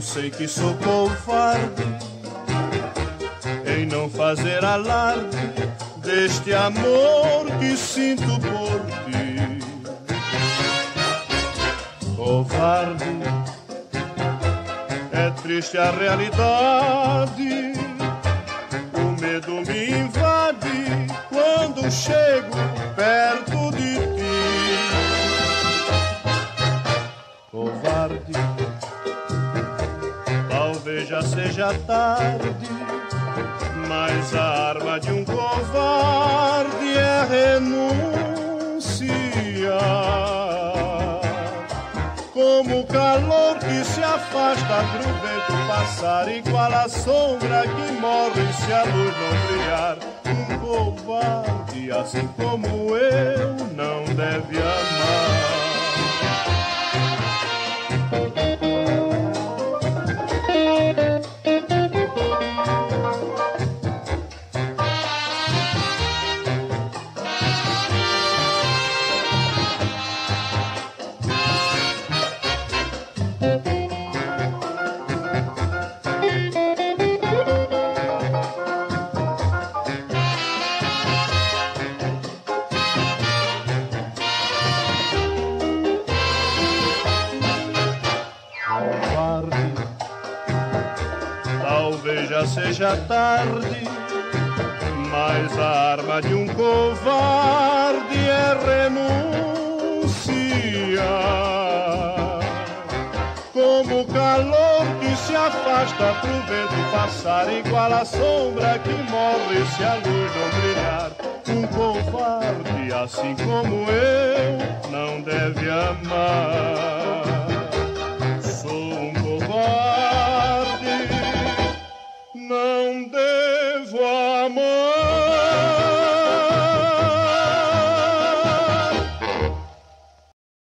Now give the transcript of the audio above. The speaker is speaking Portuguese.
sei que sou covarde em não fazer alarde deste amor que sinto por ti. Covarde, é triste a realidade. O medo me invade quando chego perto seja tarde mas a arma de um covarde é renunciar. Como o calor que se afasta pro vento passar, igual a sombra que morre se a luz não brilhar. Um covarde, assim como eu, seja tarde, mas a arma de um covarde Como o calor que se afasta pro vento passar, igual a sombra que morre se a luz não brilhar. Um covarde, assim como eu, não deve amar.